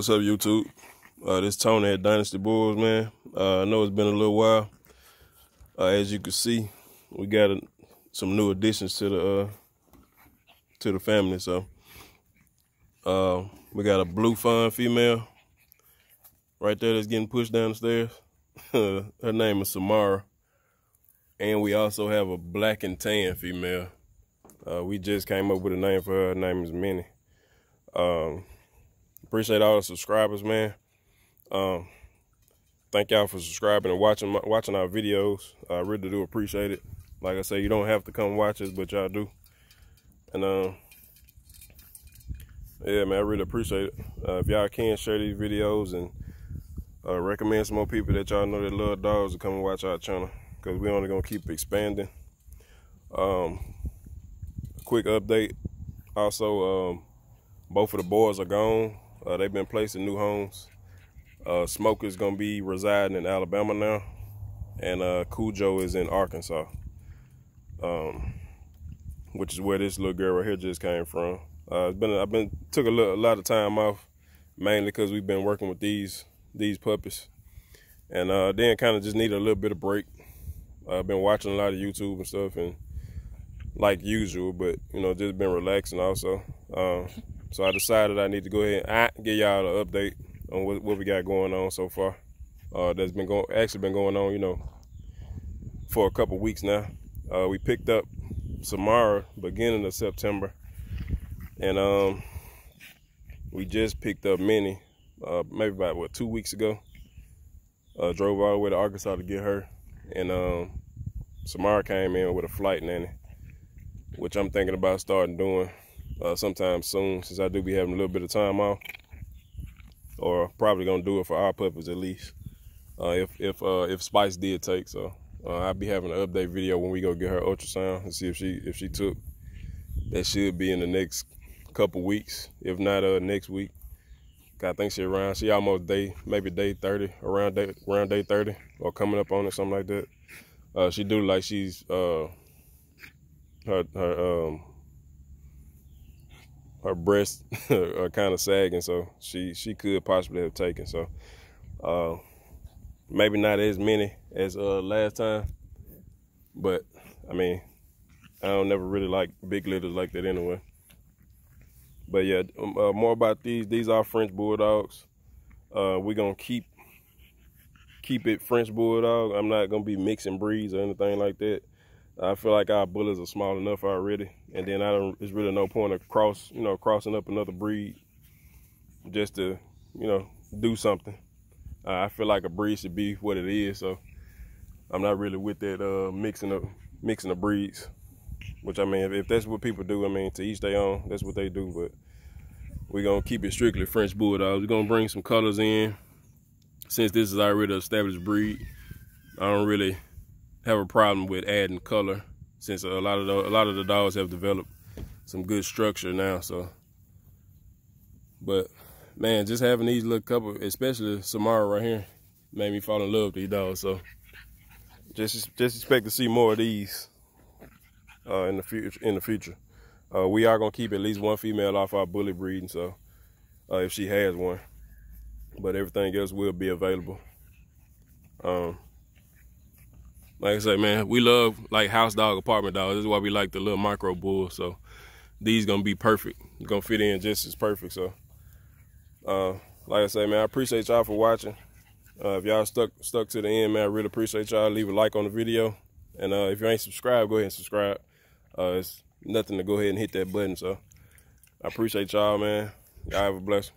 What's up, YouTube? Uh, this Tony at Dynasty Bulls, man. Uh, I know it's been a little while. Uh, as you can see, we got a, some new additions to the uh, to the family. So uh, we got a blue fawn female right there that's getting pushed down the stairs. Her name is Samara, and we also have a black and tan female. Uh, we just came up with a name for her. Her name is Minnie. Um, appreciate all the subscribers, man. Um, thank y'all for subscribing and watching my, watching our videos. I really do appreciate it. Like I say, you don't have to come watch us, but y'all do. And um, yeah, man, I really appreciate it. Uh, if y'all can share these videos and uh, recommend some more people that y'all know that love dogs to come and watch our channel, because we're only gonna keep expanding. Um, quick update. Also, um, both of the boys are gone. Uh, they've been placed in new homes. Uh, Smoke is going to be residing in Alabama now, and uh, Cujo is in Arkansas, um, which is where this little girl right here just came from. Uh, it's been I've been took a, little, a lot of time off, mainly because we've been working with these these puppies, and uh, then kind of just needed a little bit of break. I've been watching a lot of YouTube and stuff, and like usual, but you know, just been relaxing also. Um, so I decided I need to go ahead and give y'all an update on what, what, we got going on so far. Uh, that's been going actually been going on, you know, for a couple weeks now. Uh, we picked up Samara beginning of September, and um, we just picked up Minnie uh, maybe about what two weeks ago. Uh, drove all the way to Arkansas to get her, and um, Samara came in with a flight nanny, which I'm thinking about starting doing uh, sometime soon since I do be having a little bit of time off. Or probably gonna do it for our purpose at least. Uh, if if uh, if Spice did take, so uh, I'll be having an update video when we go get her ultrasound and see if she if she took. That should be in the next couple weeks, if not uh next week. I think she around she almost day maybe day 30 around day around day 30 or coming up on it something like that. Uh, she do like she's uh her her um her breasts are kind of sagging, so she she could possibly have taken. So uh, maybe not as many as uh, last time, but I mean, I don't never really like big litters like that anyway. But yeah, um, uh, more about these. These are French bulldogs. Uh, we're gonna keep keep it French bulldog. I'm not gonna be mixing breeds or anything like that. I feel like our bullies are small enough already, and then I don't. There's really no point of cross, you know, crossing up another breed just to, you know, do something. Uh, I feel like a breed should be what it is, so I'm not really with that uh, mixing of mixing of breeds. Which I mean, if, if that's what people do, I mean, to each their own. That's what they do. But we're gonna keep it strictly French bulldogs. We're gonna bring some colors in, since this is already established breed. I don't really have a problem with adding color since a lot of the, a lot of the dogs have developed some good structure now. So, but man, just having these little couple, especially Samara right here, made me fall in love with these dogs. So, just just expect to see more of these uh, in the future. In the future, uh, we are gonna keep at least one female off our bully breeding. So, uh, if she has one, but everything else will be available. Um, like I say, man, we love like house dog, apartment dog. This is why we like the little micro bull. So these gonna be perfect. gonna fit in just as perfect. So, uh, like I say, man, I appreciate y'all for watching. Uh, if y'all stuck stuck to the end, man, I really appreciate y'all. Leave a like on the video, and uh, if you ain't subscribed, go ahead and subscribe. Uh, it's nothing to go ahead and hit that button. So I appreciate y'all, man. Y'all have a blessing.